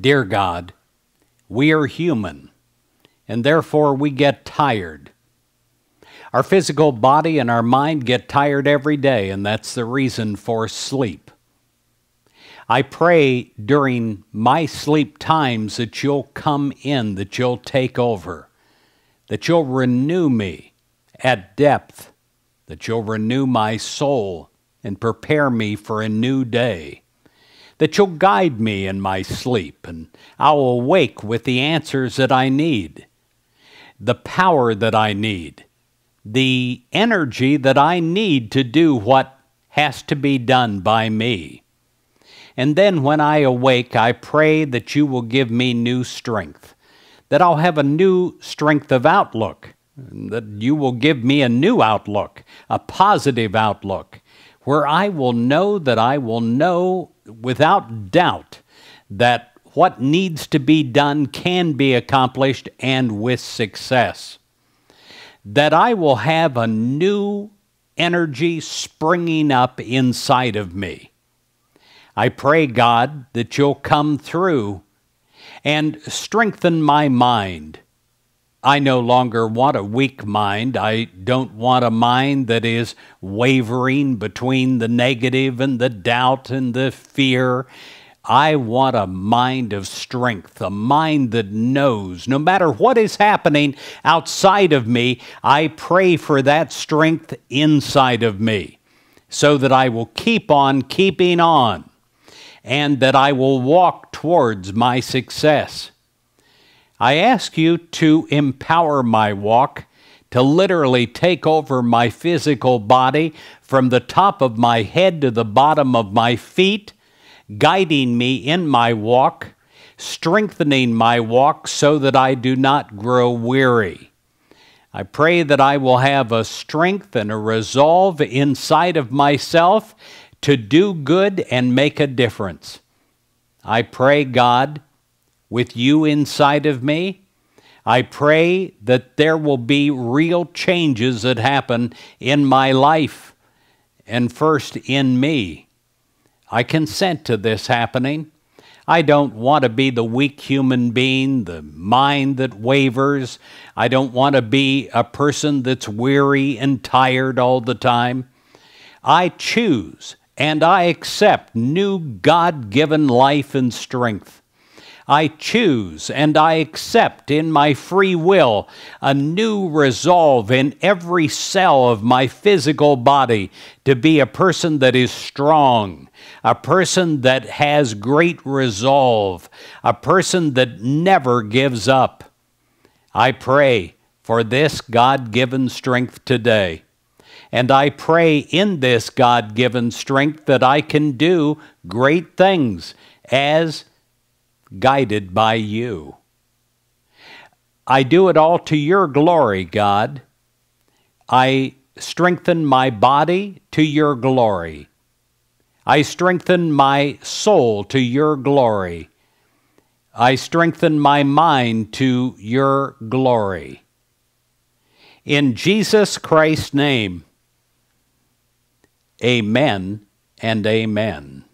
Dear God, we are human, and therefore we get tired. Our physical body and our mind get tired every day, and that's the reason for sleep. I pray during my sleep times that you'll come in, that you'll take over, that you'll renew me at depth, that you'll renew my soul and prepare me for a new day, that you'll guide me in my sleep, and I'll awake with the answers that I need, the power that I need, the energy that I need to do what has to be done by me. And then when I awake, I pray that you will give me new strength, that I'll have a new strength of outlook, that you will give me a new outlook, a positive outlook, where I will know that I will know without doubt that what needs to be done can be accomplished and with success. That I will have a new energy springing up inside of me I pray, God, that you'll come through and strengthen my mind. I no longer want a weak mind. I don't want a mind that is wavering between the negative and the doubt and the fear. I want a mind of strength, a mind that knows no matter what is happening outside of me, I pray for that strength inside of me so that I will keep on keeping on and that I will walk towards my success. I ask you to empower my walk, to literally take over my physical body from the top of my head to the bottom of my feet, guiding me in my walk, strengthening my walk so that I do not grow weary. I pray that I will have a strength and a resolve inside of myself to do good and make a difference. I pray, God, with you inside of me, I pray that there will be real changes that happen in my life and first in me. I consent to this happening. I don't want to be the weak human being, the mind that wavers. I don't want to be a person that's weary and tired all the time. I choose and I accept new God given life and strength. I choose and I accept in my free will a new resolve in every cell of my physical body to be a person that is strong, a person that has great resolve, a person that never gives up. I pray for this God given strength today. And I pray in this God given strength that I can do great things as guided by you. I do it all to your glory, God. I strengthen my body to your glory. I strengthen my soul to your glory. I strengthen my mind to your glory. In Jesus Christ's name, Amen and amen.